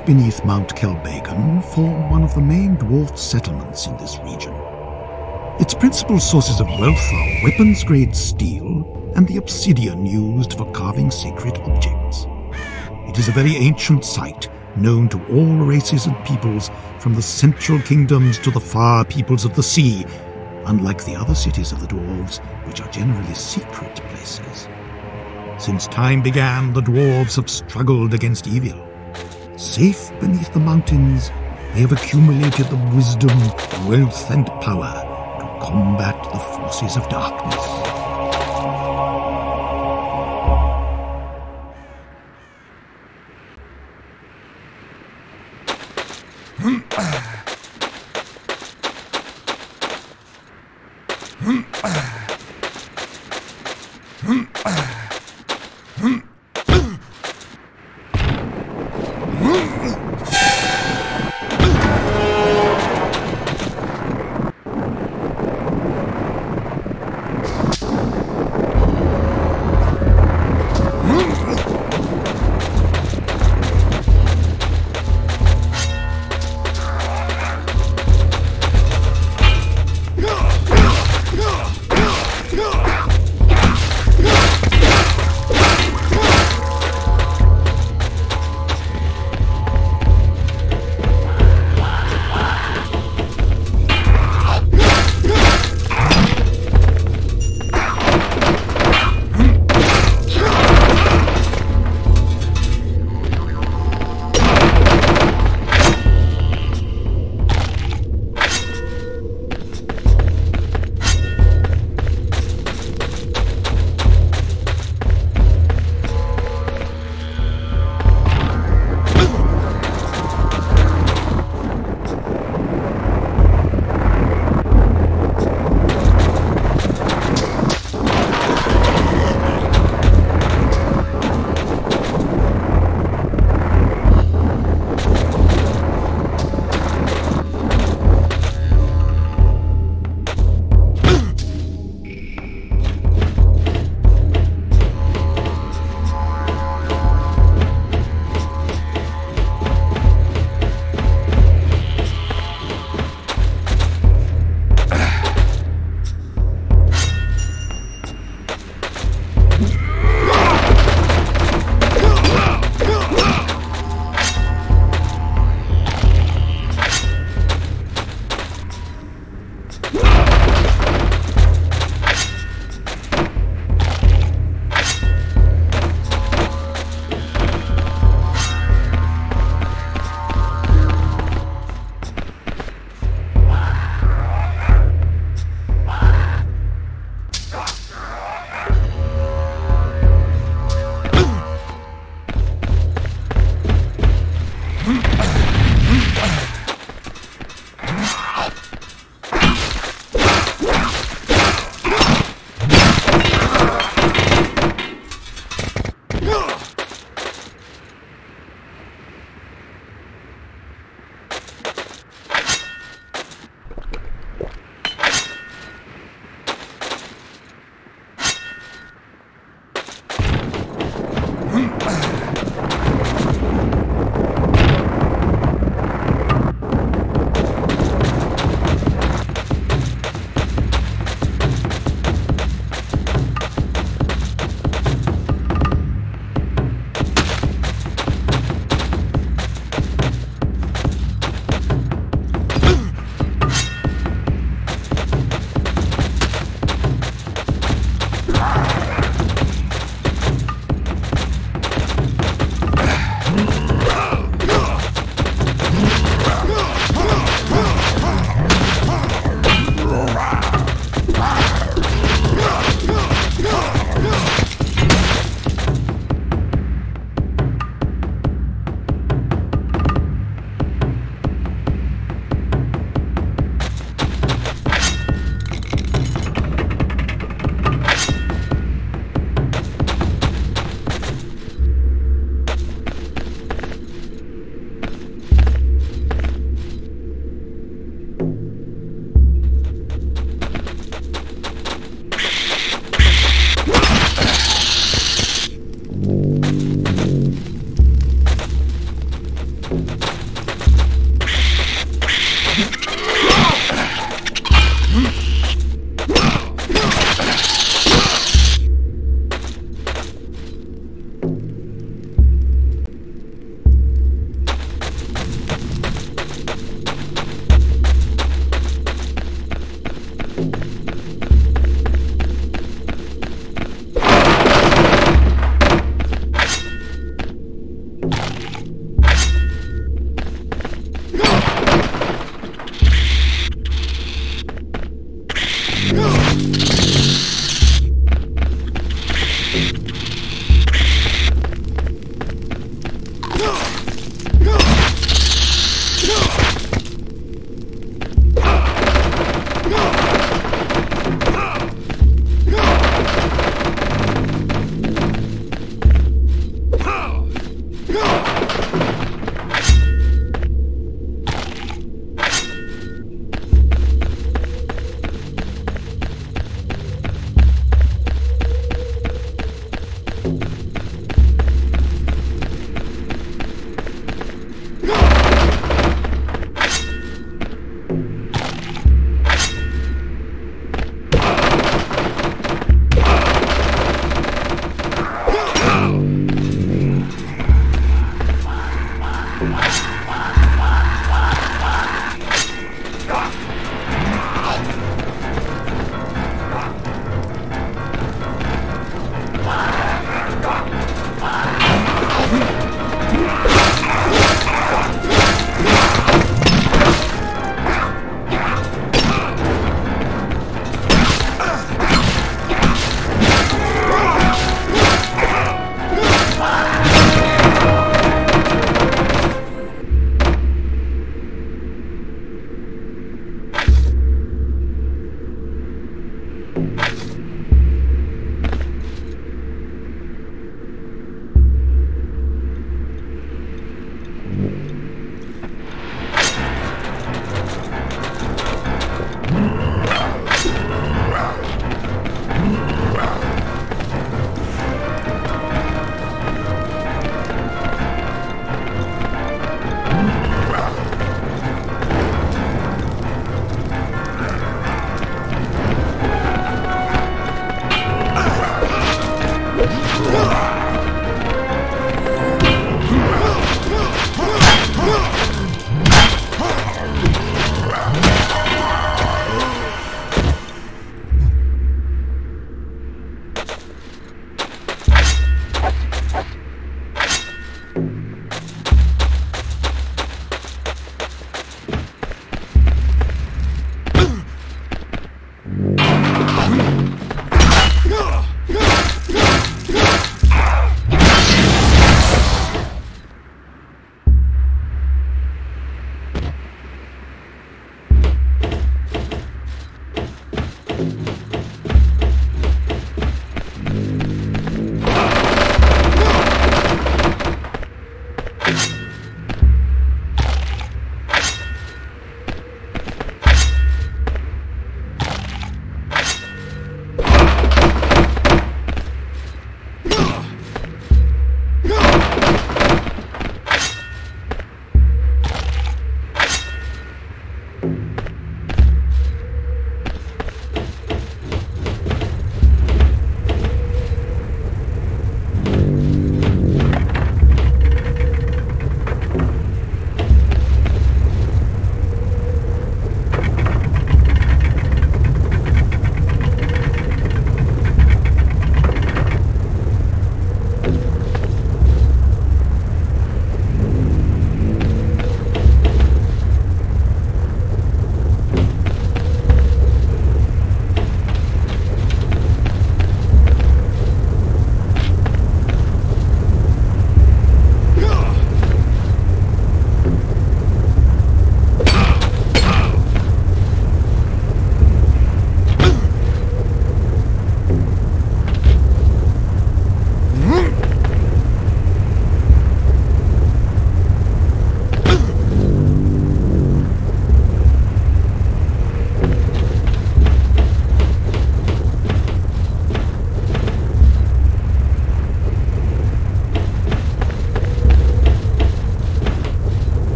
beneath Mount Kelbagan form one of the main dwarf settlements in this region. Its principal sources of wealth are weapons-grade steel and the obsidian used for carving sacred objects. It is a very ancient site, known to all races and peoples from the central kingdoms to the far peoples of the sea, unlike the other cities of the dwarves, which are generally secret places. Since time began, the dwarves have struggled against evil. Safe beneath the mountains, they have accumulated the wisdom, wealth, and power to combat the forces of darkness.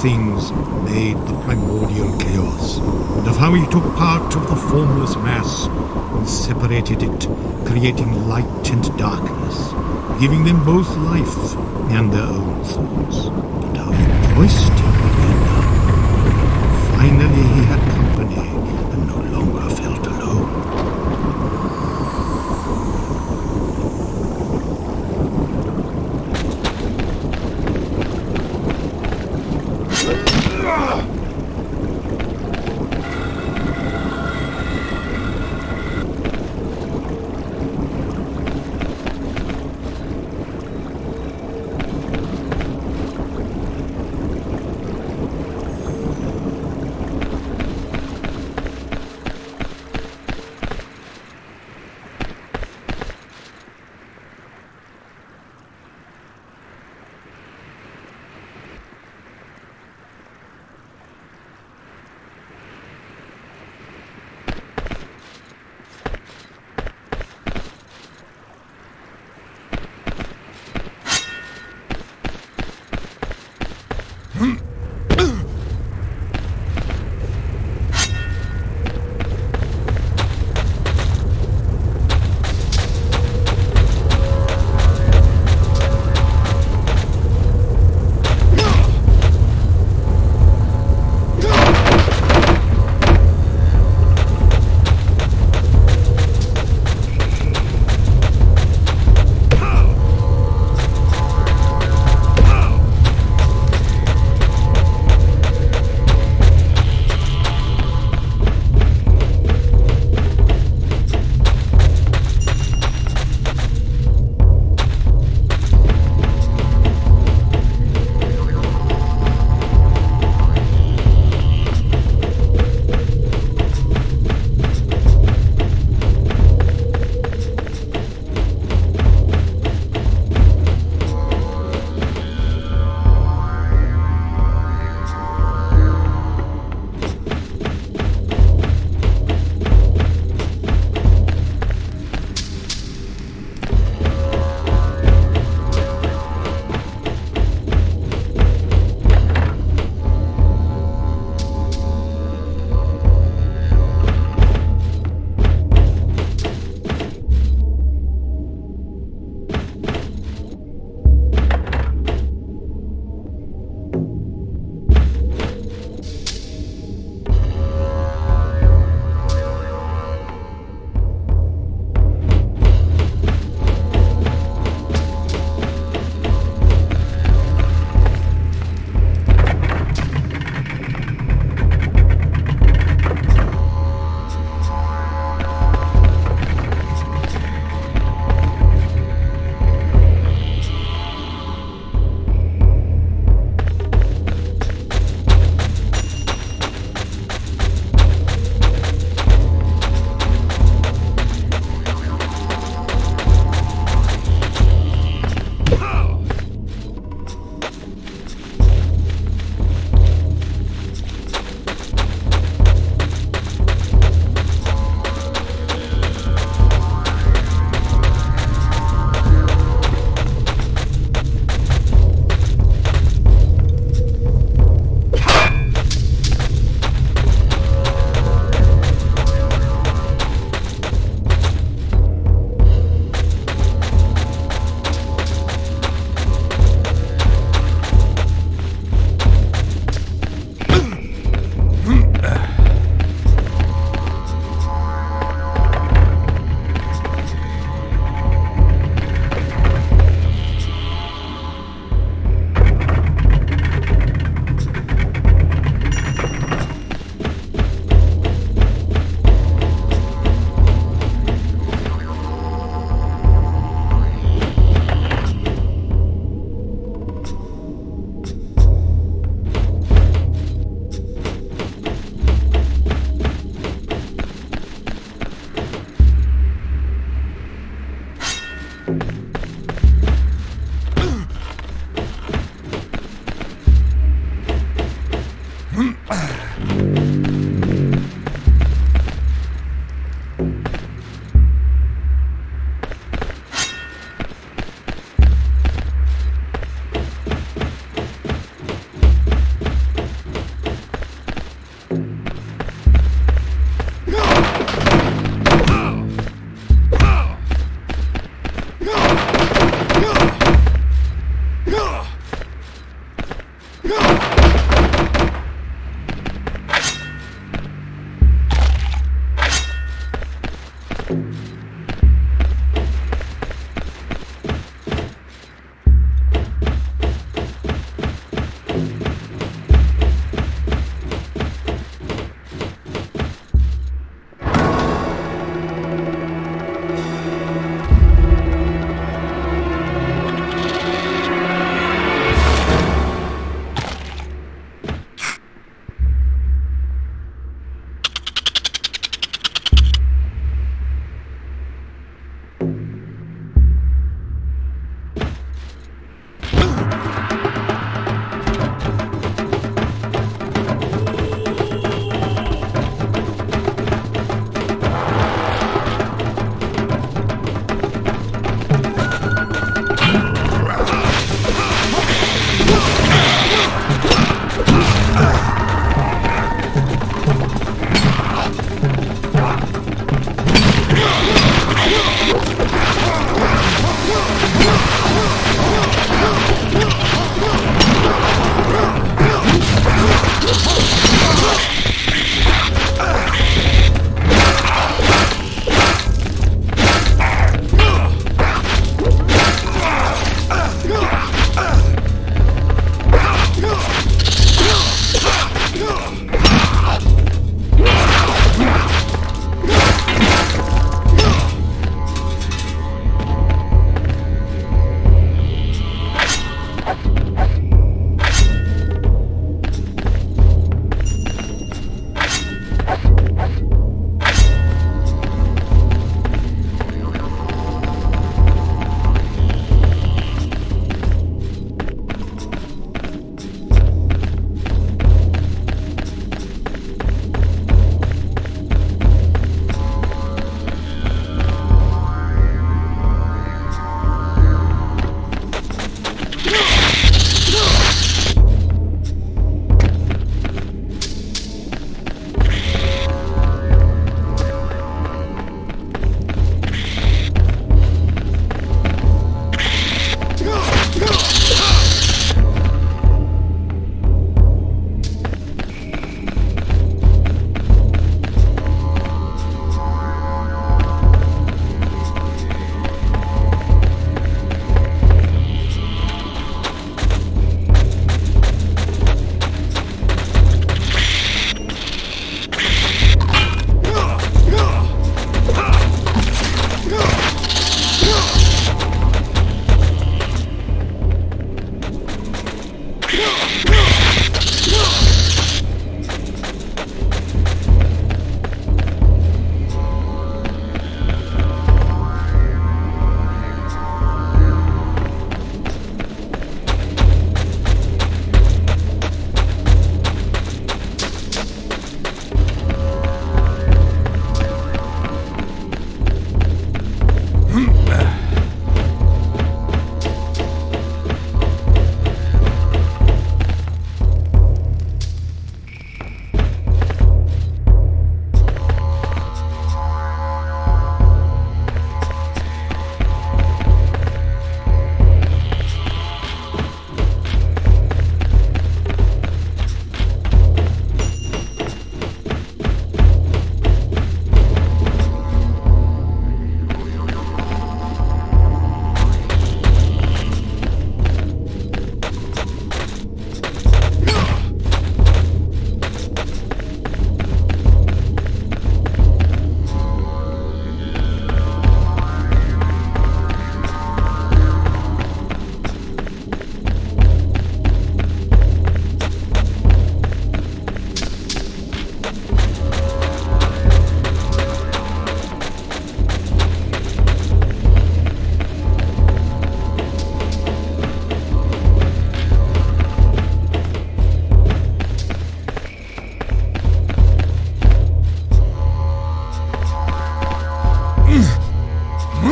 Things, made the primordial chaos, and of how he took part of the formless mass and separated it, creating light and darkness, giving them both life and their own thoughts, and how he rejoiced in love. Finally he had company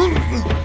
Urgh!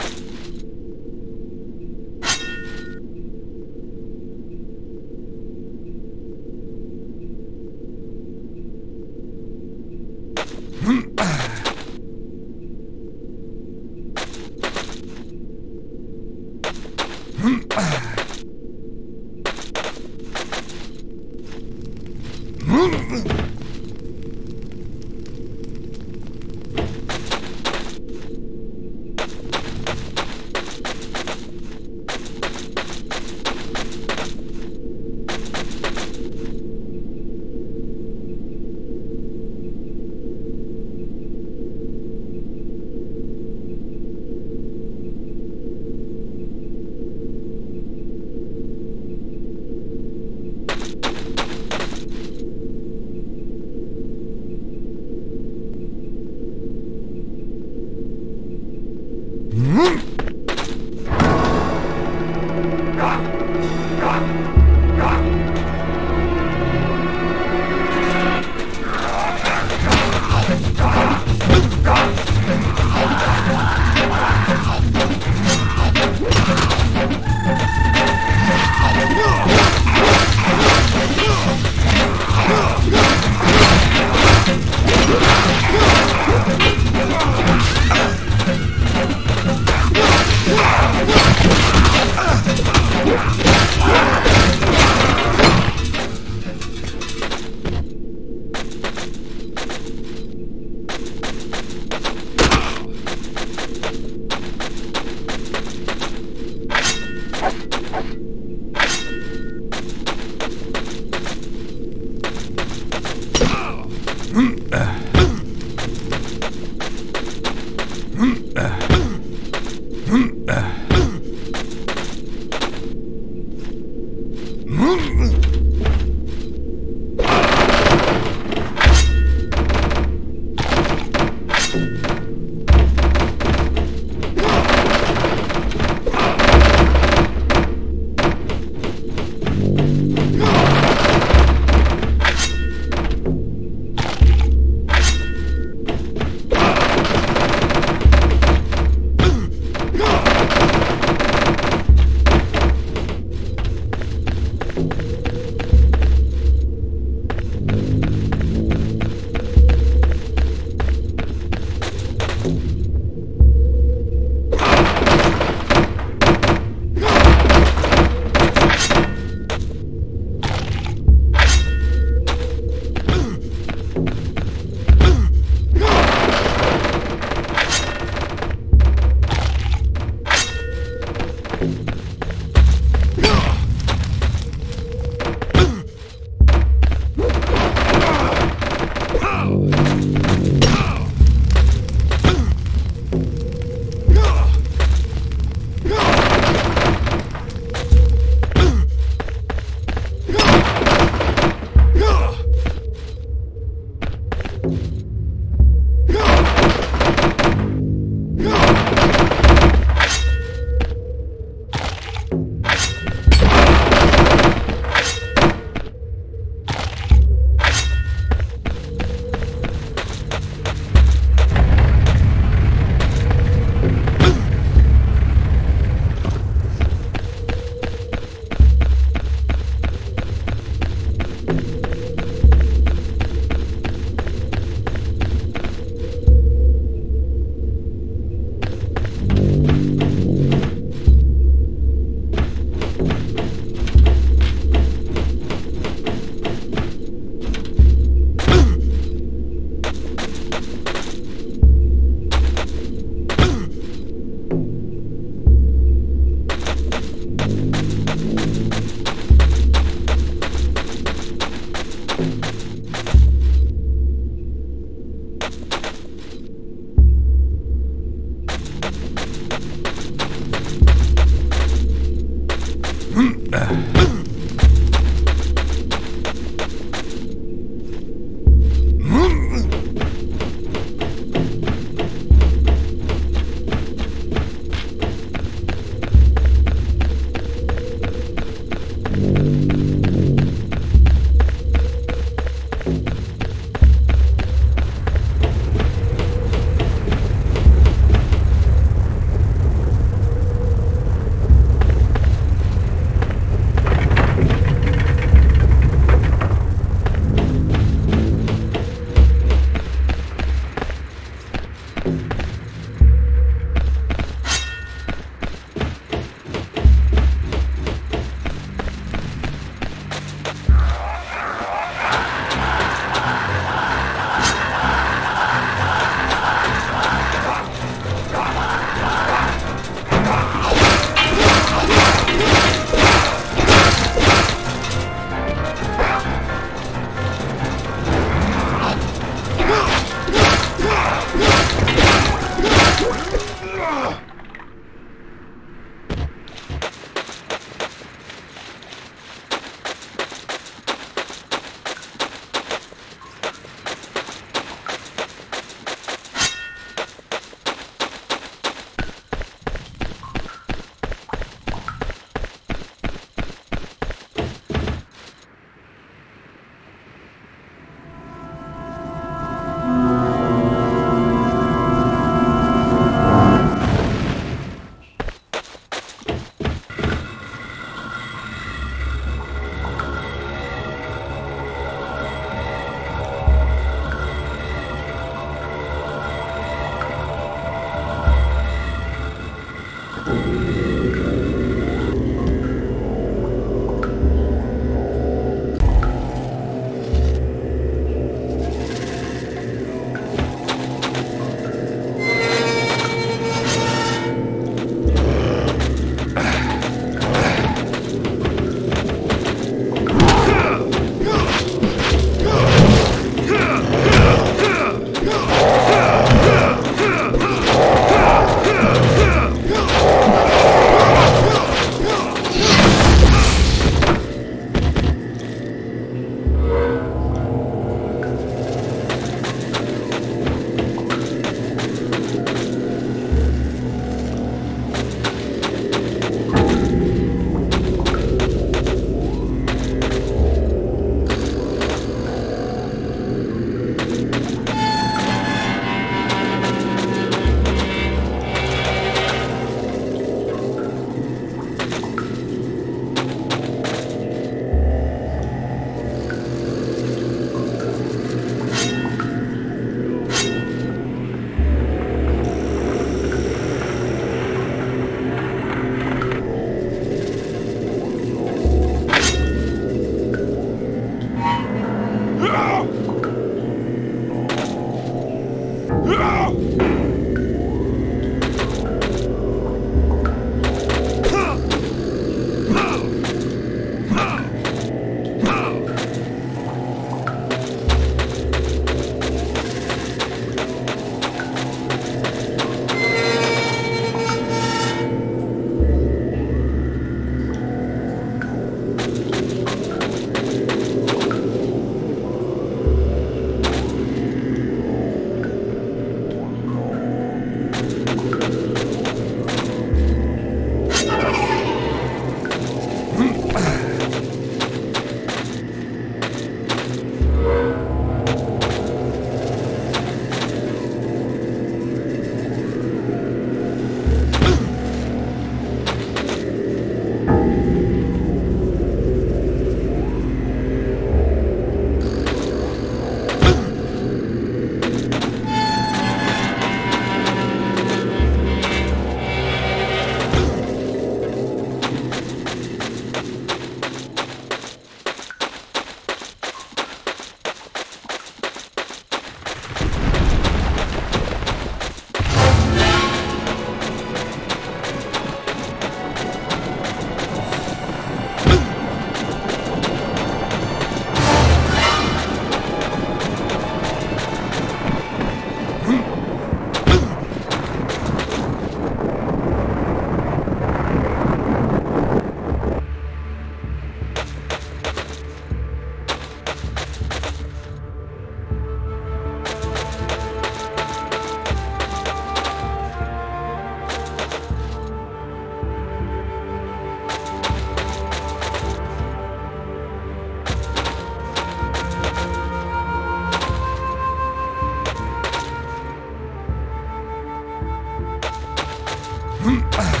Hmm.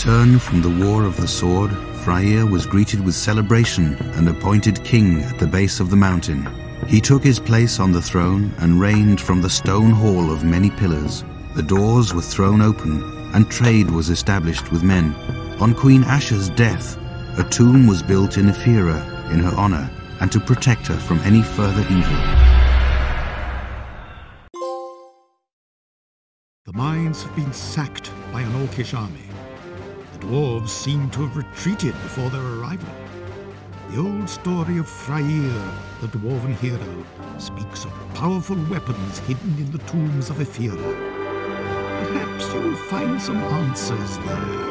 Return from the War of the Sword, Freyr was greeted with celebration and appointed king at the base of the mountain. He took his place on the throne and reigned from the stone hall of many pillars. The doors were thrown open and trade was established with men. On Queen Asha's death, a tomb was built in Ephyra in her honor and to protect her from any further evil. The mines have been sacked by an Orcish army. Seem to have retreated before their arrival. The old story of Freyr, the dwarven hero, speaks of powerful weapons hidden in the tombs of Ephyra. Perhaps you will find some answers there.